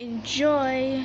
Enjoy.